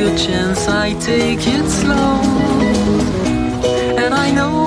Your chance, I take it slow. And I know